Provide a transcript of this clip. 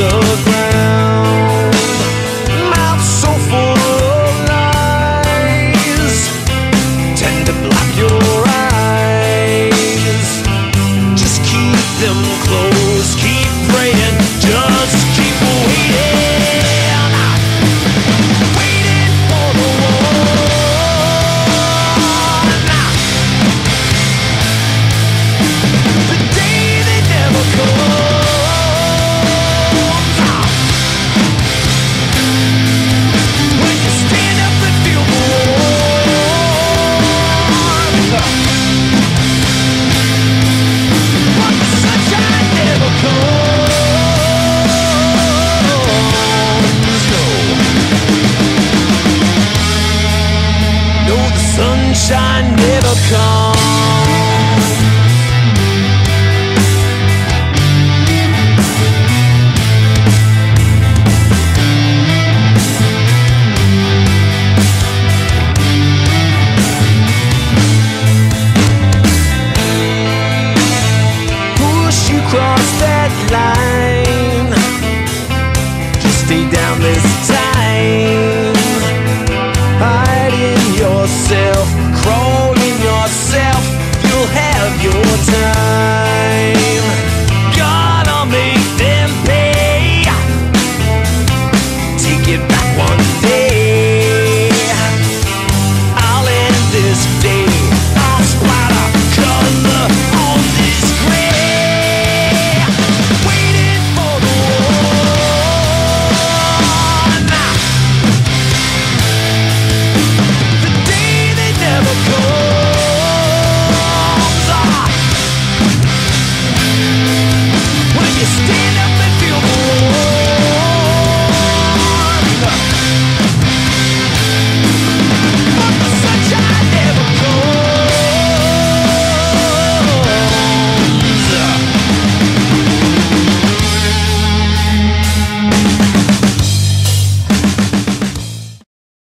do sunshine never comes.